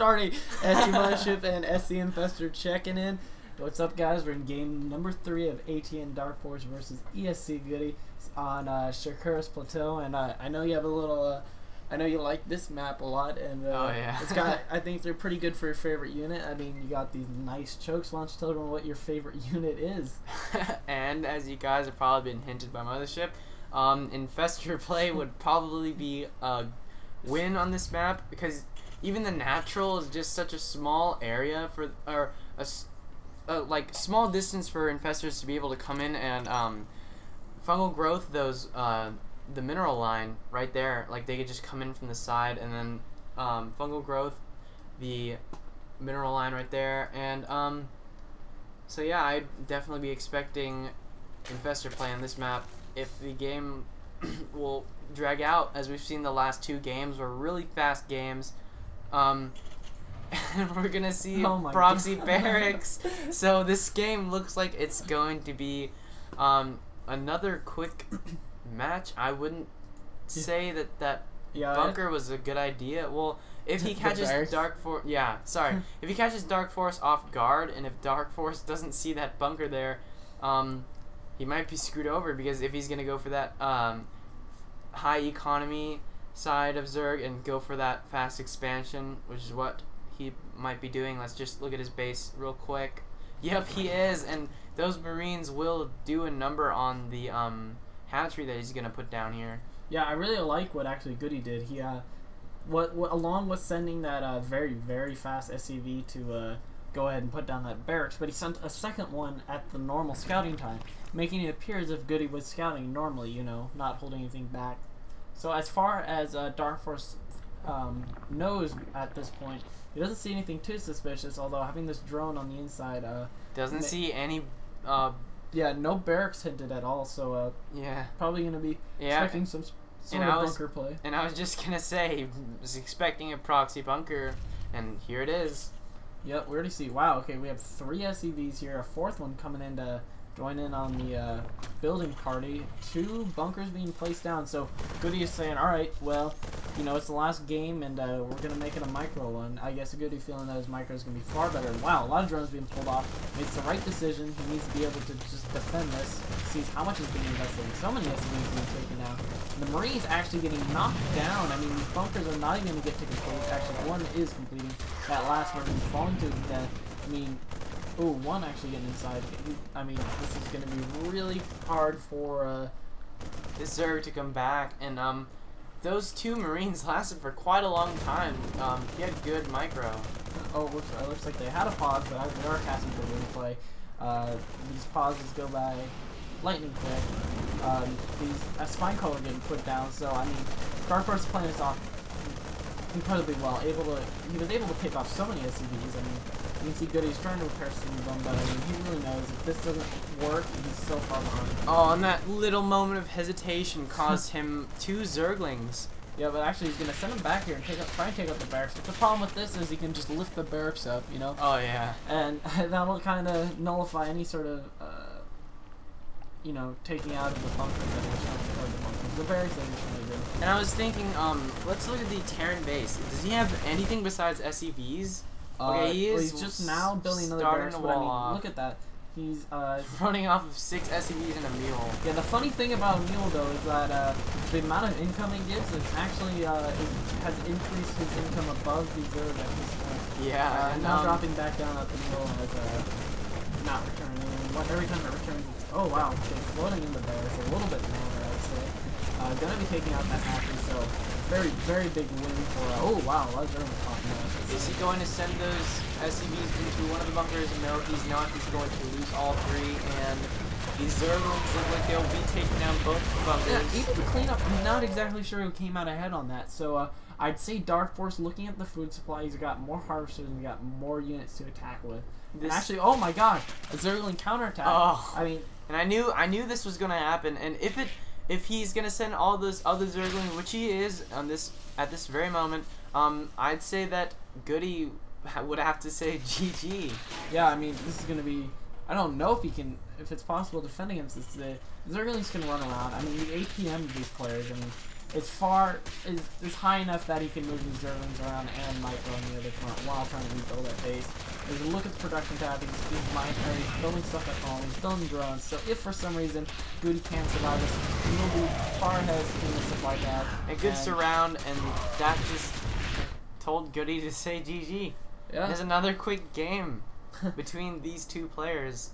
starting. SC Mothership and SC Infestor checking in. What's up, guys? We're in game number three of ATN Dark Force versus ESC Goody on uh, Shakuras Plateau, and uh, I know you have a little. Uh, I know you like this map a lot, and uh, Oh, yeah. it's got. I think they're pretty good for your favorite unit. I mean, you got these nice chokes. Why don't you tell everyone what your favorite unit is? and as you guys have probably been hinted by Mothership, um, Infestor play would probably be a win on this map because even the natural is just such a small area for or a like small distance for infestors to be able to come in and um, fungal growth those uh, the mineral line right there. Like they could just come in from the side and then um, fungal growth the mineral line right there. And um, so yeah, I'd definitely be expecting Infestor play on this map if the game will drag out, as we've seen the last two games were really fast games. Um, and we're gonna see Oh my proxy God. barracks. so this game looks like it's going to be um, another quick match. I wouldn't say that that Yeah, bunker was a good idea. Well, if he catches? Dark Force, yeah, sorry. if he catches Dark Force off guard, and if Dark Force doesn't see that bunker there, um, he might be screwed over because if he's gonna go for that um, high economy side of Zerg and go for that fast expansion, which is what he might be doing. Let's just look at his base real quick. Yep, he is, and those Marines will do a number on the um, hatchery that he's gonna put down here. Yeah, I really like what actually Goody did. He, uh, what, what along with sending that uh, very very fast SCV to uh, go ahead and put down that barracks, but he sent a second one at the normal scouting time, making it appear as if Goody was scouting normally, you know, not holding anything back. So as far as uh, Dark Force um, knows at this point, he doesn't see anything too suspicious. Although having this drone on the inside, uh, Doesn't see any. Uh, yeah, no barracks hinted at all. So uh, yeah, probably gonna be yeah. expecting some sort And of was- bunker play. And I was just gonna say, was expecting a proxy bunker, and here it is. Yep, we already see. Wow, okay, we have three SCVs here, a fourth one coming in to join in on the uh, building party. Two bunkers being placed down. So Goody is saying, all right, well, you know, it's the last game, and uh, we're gonna make it a micro one. I guess Goody feeling that his micro is gonna be far better. Wow, a lot of drones being pulled off. Makes the right decision. He needs to be able to just defend this. Sees how much is being invested. in. So many SCVs being taken down. The Marines actually getting knocked down. I mean, these bunkers are not even going to get to complete. Actually, one is completing. That last Marine falling to death. I mean, ooh, one actually getting inside. I mean, this is going to be really hard for. Uh, This Zerg to come back, and um, those two Marines lasted for quite a long time. Um, he had good micro. oh, looks, it looks like they had a pause, but I they are casting for replay. Uh, these pauses go by lightning quick. Um, these a spine crawler getting put down. So I mean, Dark Force playing is off incredibly well. Able to he was able to pick off so many SCVs. I mean, you can see Goody's trying to repair some of them, but I mean, he really knows if this doesn't work, he's so far behind. Oh, and that little moment of hesitation caused him two Zerglings. Yeah, but actually, he's gonna send him back here and take up, try and take out the barracks. But the problem with this is he can just lift the barracks up, you know, Oh yeah. and that'll kind of nullify any sort of, uh, you know, taking out of the bunker that he's trying to or the bunkers, the barracks that he's to do. And I was thinking, um, let's look at the Terran base. Does he have anything besides SCVs? Okay, he Uh, well, is he's just now building another barracks, but I mean, off. look at that. He's uh, Running off of six SCVs and a mule. Yeah, the funny thing about Mule though is that uh, the amount of income he gets is actually uh, is, has increased his income above the Zerg at this point. Yeah, Uh, and now um, dropping back down at the Mule as uh, not returning. What, every time it returns, it's, oh wow, okay, floating in the barracks a little bit more, I'd say. Uh, gonna be taking out that hatchery, so very, very big win for. Uh, oh wow, a lot of Germans popping out. Is he going to send those SCVs into one of the bunkers? No, he's not. He's going to lose all three, and these Zerglings look like they'll be taking down both bunkers. Yeah, even the cleanup, I'm not exactly sure who came out ahead on that. So uh, I'd say Dark Force, looking at the food supply, he's got more harvesters and he's got more units to attack with. And actually, oh my god, a Zergling counterattack. Oh. I mean, And I knew, I knew this was gonna happen. And if it, if he's gonna send all those other Zerglings, which he is on this at this very moment, um, I'd say that Goody would have to say GG. yeah, I mean, this is gonna be. I don't know if he can, if it's possible to defend against this. The Zerglings can run around. I mean, the APM of these players. I mean, is far is, is high enough that he can move these Zerglings around and go on the other front while trying to rebuild that base. A look at the production tab, he's, he's mine, or he's building stuff at home, he's building drones, so if for some reason Goody can't survive this, he will be far ahead in the supply tab. A good and- surround, and that just told Goody to say GG. Yeah. There's another quick game between these two players.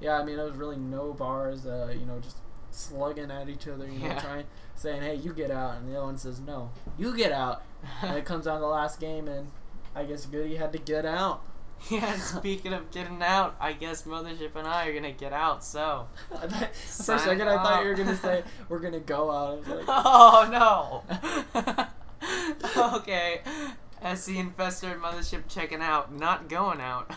Yeah, I mean, it was really no bars, uh, you know, just slugging at each other, you know, Yeah. trying, saying, hey, you get out, and the other one says, no, you get out. and it comes down to the last game, and I guess Goody had to get out. yeah, speaking of getting out, I guess Mothership and I are gonna get out, so. Thought- For a second, I thought you were going to say, we're going to go out. Like, Oh no! okay. SC Infestor and Mothership checking out, not going out.